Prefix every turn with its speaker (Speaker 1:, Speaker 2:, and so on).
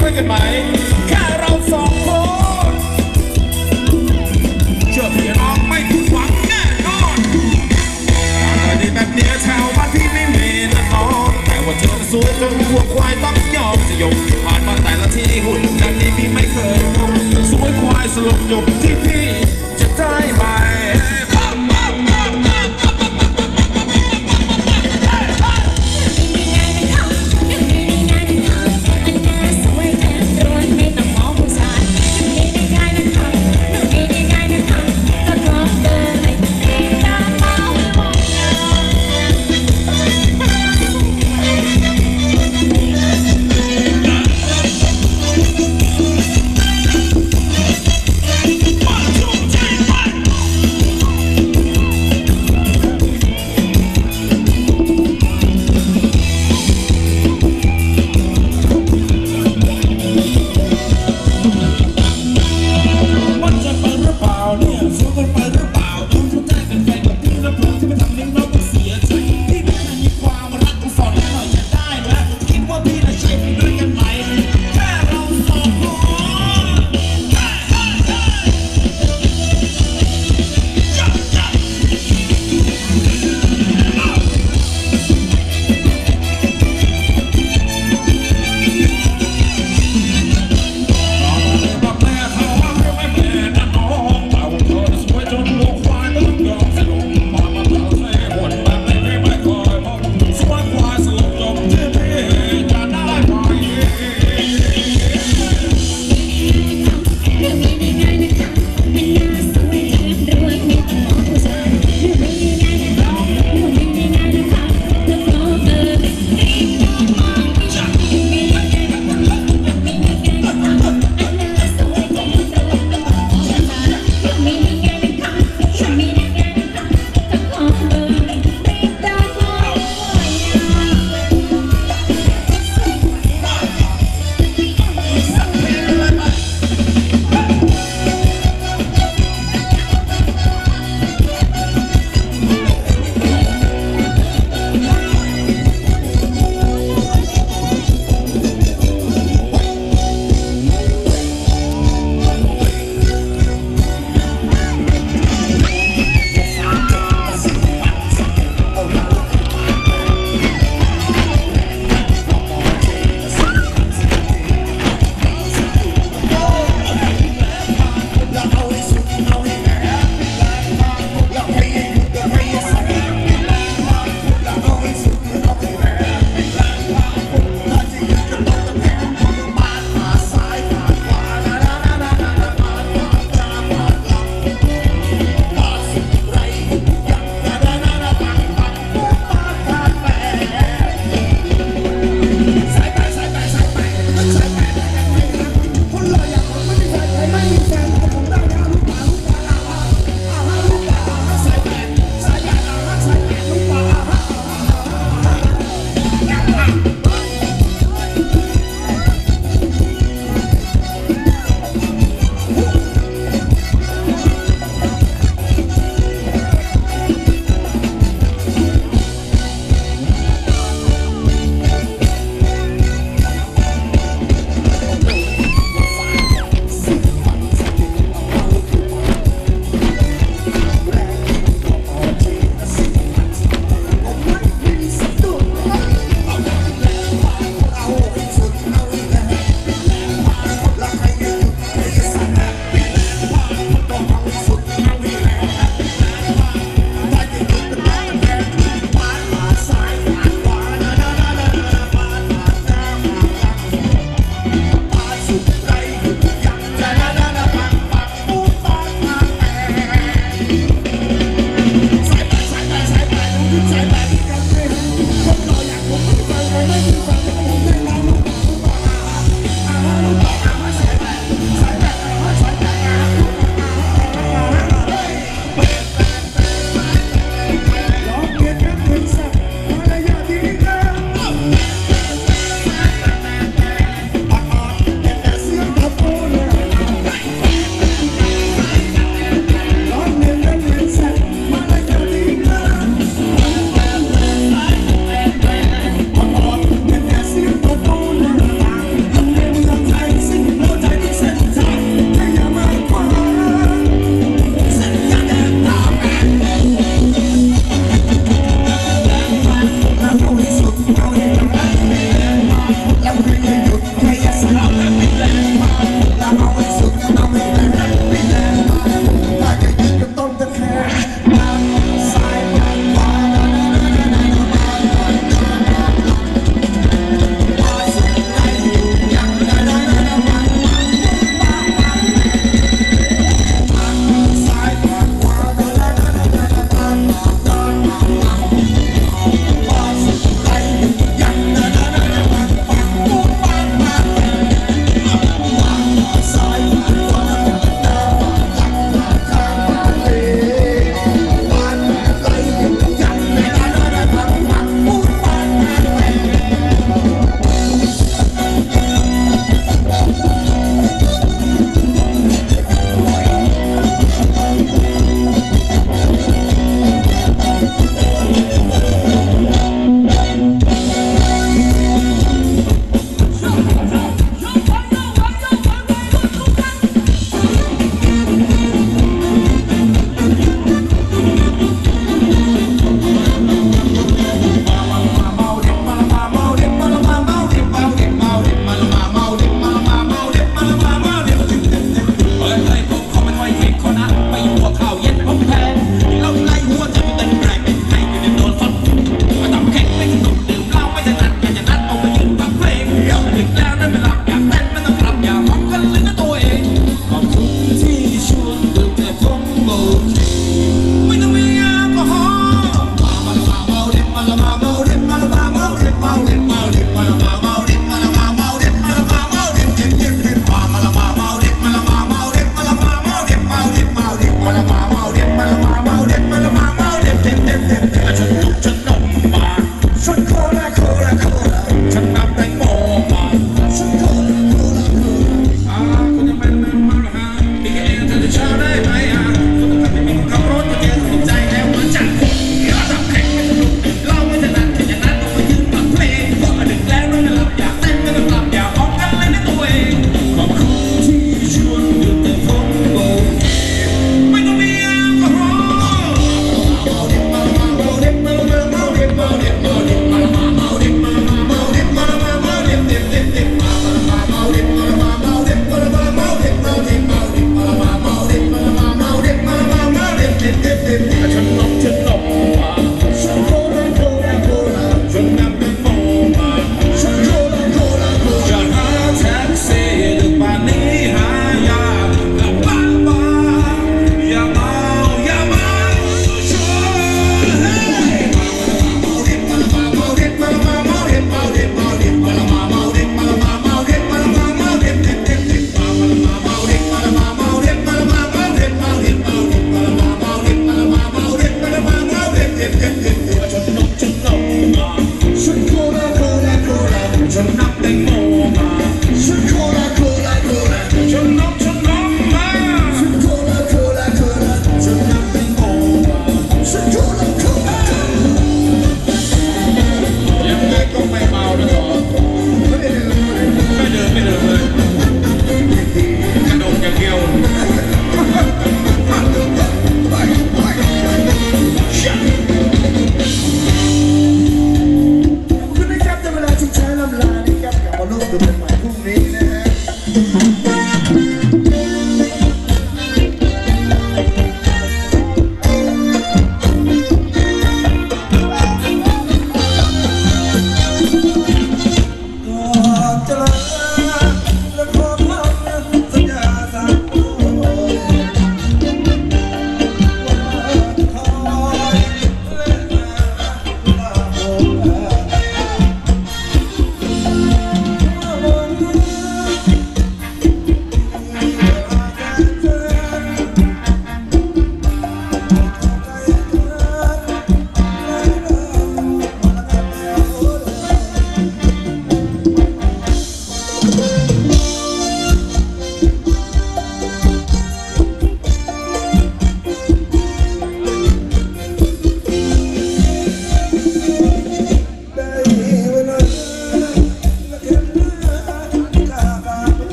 Speaker 1: ด้วยกันไหมแค่เราสองคนเชื่อพี่น้องไม่ผิดหวังแน่นอนการดีแบบนี้ชาวบ้านที่ไม่มีนะนองแต่ว่าเธอสวยจนหัวควายต้องยอมสยบผ่านมาแต่ละที่หุ่นแบบนี้พี่ไม่เคยสวยควายสลบยบ